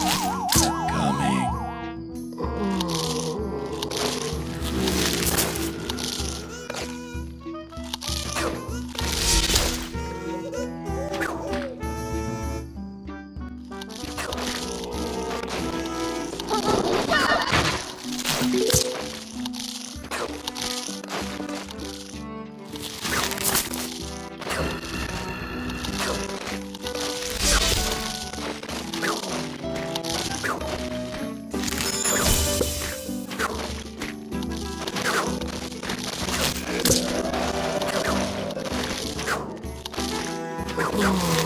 Zombies Huh?